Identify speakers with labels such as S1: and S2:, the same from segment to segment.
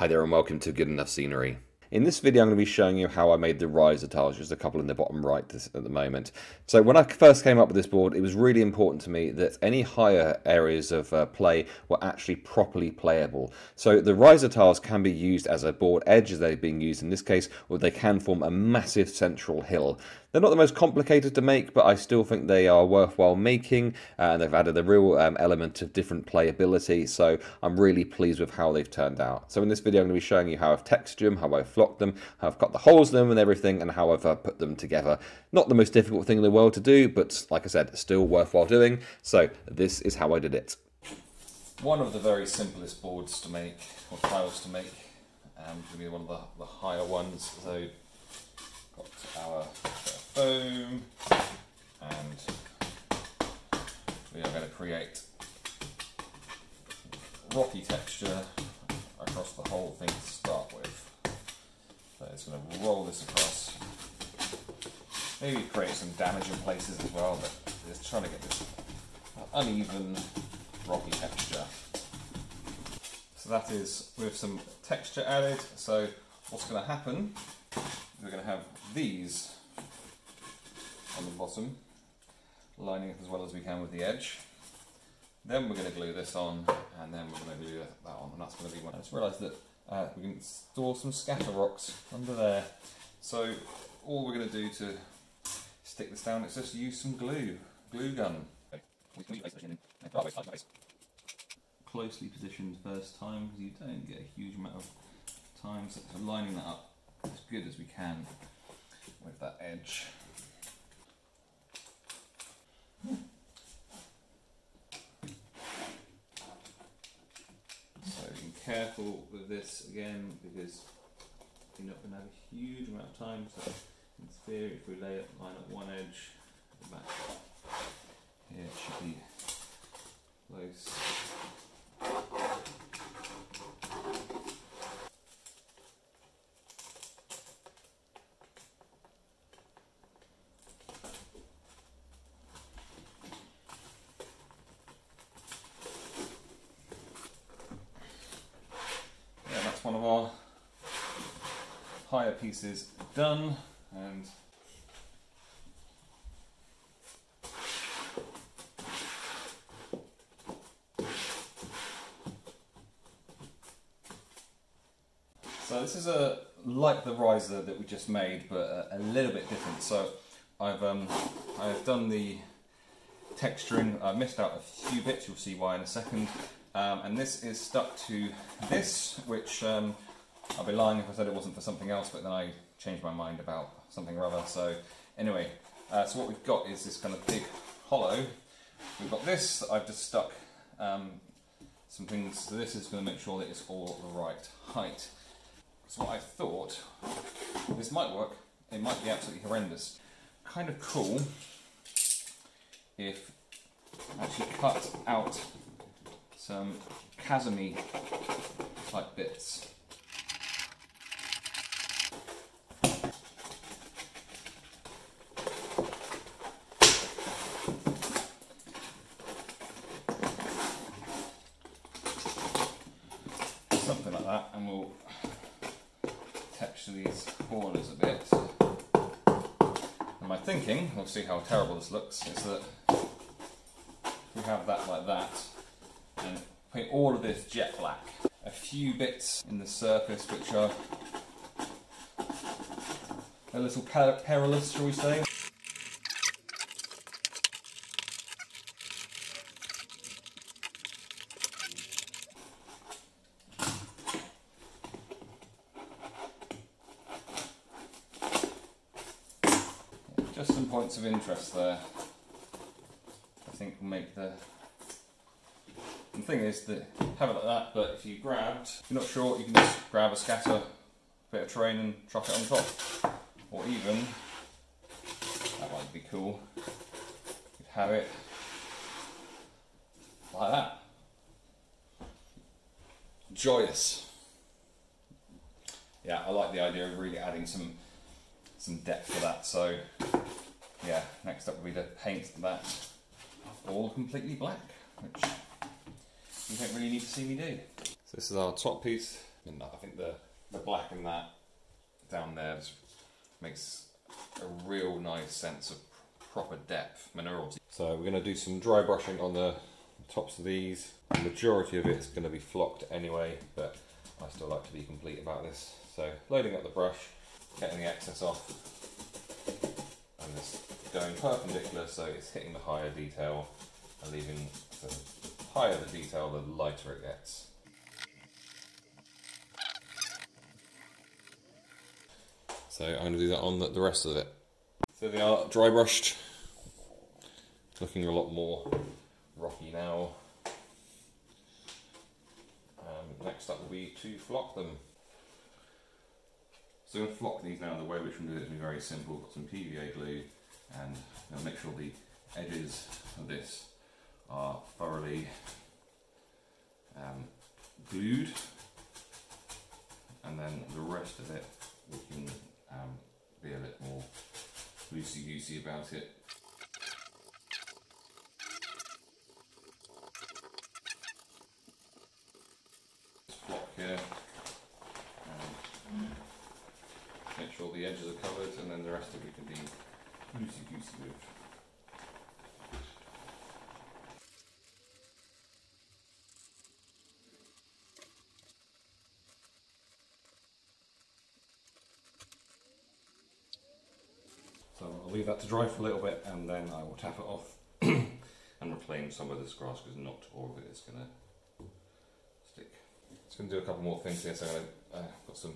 S1: Hi there and welcome to Good Enough Scenery. In this video I'm going to be showing you how I made the riser tiles, just a couple in the bottom right this, at the moment. So when I first came up with this board it was really important to me that any higher areas of uh, play were actually properly playable. So the riser tiles can be used as a board edge as they're being used in this case or they can form a massive central hill. They're not the most complicated to make, but I still think they are worthwhile making, uh, and they've added a real um, element of different playability, so I'm really pleased with how they've turned out. So in this video I'm going to be showing you how I've textured them, how I've flocked them, how I've got the holes in them and everything, and how I've uh, put them together. Not the most difficult thing in the world to do, but like I said, still worthwhile doing, so this is how I did it. One of the very simplest boards to make, or tiles to make, um, to be one of the, the higher ones, so got our foam and we are going to create rocky texture across the whole thing to start it's going to roll this across. Maybe create some damage in places as well, but just trying to get this uneven rocky texture. So that is with some texture added. So what's going to happen we're going to have these on the bottom, lining it as well as we can with the edge. Then we're going to glue this on, and then we're going to glue that on, and that's going to be one. I just realised that uh, we can store some scatter rocks under there. So all we're going to do to stick this down is just use some glue, glue gun. Closely positioned first time because you don't get a huge amount of time, so lining that up as good as we can with that edge. So be careful with this again because you're not going to have a huge amount of time. So in theory, if we lay it line up one edge, the back here it should be close. one of our higher pieces done and So this is a like the riser that we just made, but a, a little bit different. So I've um, I've done the texturing. I missed out a few bits. You'll see why in a second. Um, and this is stuck to this, which um, I'll be lying if I said it wasn't for something else, but then I changed my mind about something or other. So anyway, uh, so what we've got is this kind of big hollow. We've got this I've just stuck um, some things to this is going to make sure that it's all the right height. So what I thought, this might work, it might be absolutely horrendous. Kind of cool if I actually cut out some chasmy type bits. Something like that and we'll texture these corners a bit. And my thinking, we'll see how terrible this looks, is that we have that like that and paint all of this jet black. A few bits in the surface which are a little perilous, shall we say. Just some points of interest there. I think will make the the thing is that have it like that, but if you grabbed, if you're not sure, you can just grab a scatter bit of terrain and chuck it on top. Or even, that might be cool, you'd have it like that. Joyous. Yeah, I like the idea of really adding some some depth to that. So yeah, next up will be to paint that all completely black, which you don't really need to see me do. So this is our top piece And I think the, the black in that down there just makes a real nice sense of proper depth minerality. So we're going to do some dry brushing on the tops of these. The majority of it is going to be flocked anyway, but I still like to be complete about this. So loading up the brush, getting the excess off, and just going perpendicular so it's hitting the higher detail and leaving the higher the detail, the lighter it gets. So I'm going to do that on the, the rest of it. So they are dry brushed, looking a lot more rocky now. Um, next up will be to flock them. So I'm going to flock these now, the way which I'm going to do it is very simple. Got some PVA glue and I'll make sure the edges of this are thoroughly um, glued and then the rest of it we can um, be a bit more loosey-goosey about it. Flock here and make sure the edges are covered and then the rest of it can be loosey-goosey with. So I'll leave that to dry for a little bit and then I will tap it off and reclaim some of this grass because not all of it is going to stick. Just going to do a couple more things here. So I've uh, got some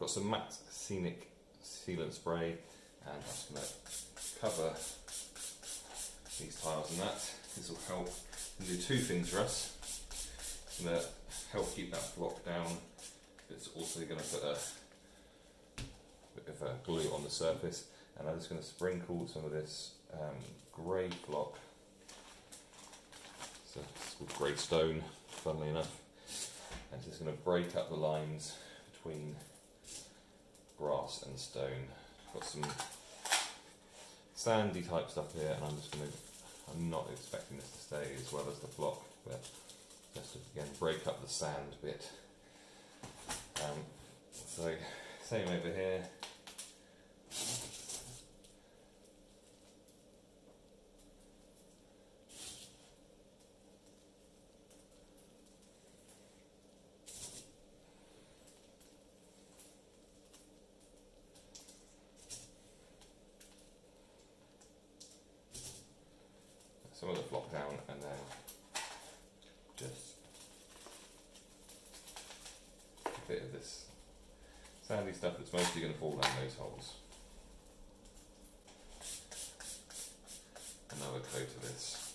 S1: got some matte scenic sealant spray and I'm just going to cover these tiles and that. This will help do two things for us. It's going to help keep that flock down. It's also going to put a bit of uh, glue on the surface and I'm just going to sprinkle some of this um, grey flock So it's called grey stone, funnily enough. And it's just going to break up the lines between grass and stone. Got some sandy type stuff here, and I'm just going to. I'm not expecting this to stay as well as the flock, but just to again break up the sand bit. Um, so same over here. some of the flock down and then just bit of this sandy stuff that's mostly going to fall down those holes. Another coat of this.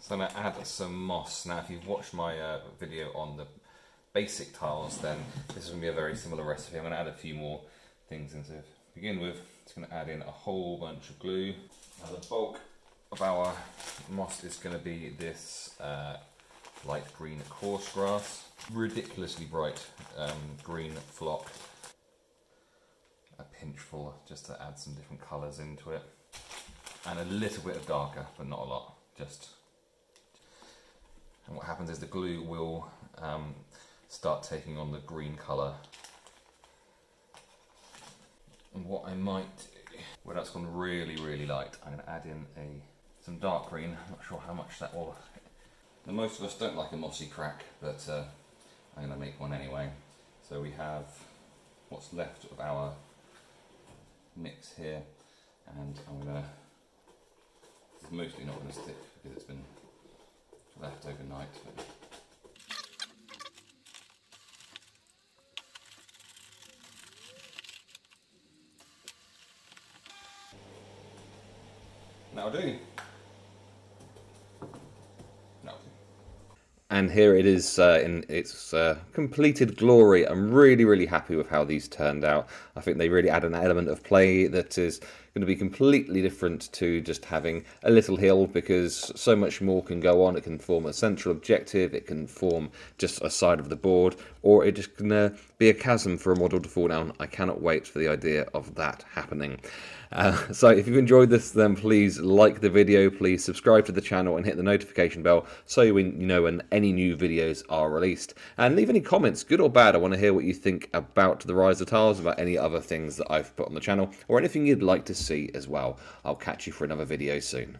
S1: So I'm going to add some moss. Now if you've watched my uh, video on the basic tiles then this is going to be a very similar recipe. I'm going to add a few more things into it. begin with, it's going to add in a whole bunch of glue. Now the bulk of our moss is going to be this uh, light green coarse grass, ridiculously bright um, green flock, a pinchful just to add some different colours into it, and a little bit of darker, but not a lot, just. And what happens is the glue will um, start taking on the green colour. And what I might, where that's gone really, really light, I'm going to add in a some dark green. I'm not sure how much that will. Now, most of us don't like a mossy crack, but uh, I'm going to make one anyway. So we have what's left of our mix here, and I'm going to. It's mostly not going to stick because it's been left overnight. But Now do. And here it is uh, in its uh, completed glory. I'm really, really happy with how these turned out. I think they really add an element of play that is going to be completely different to just having a little hill because so much more can go on. It can form a central objective, it can form just a side of the board, or it just can uh, be a chasm for a model to fall down. I cannot wait for the idea of that happening. Uh, so if you've enjoyed this, then please like the video, please subscribe to the channel and hit the notification bell so you know when any new videos are released. And leave any comments, good or bad. I want to hear what you think about the Rise of Tiles, about any other things that I've put on the channel, or anything you'd like to see as well. I'll catch you for another video soon.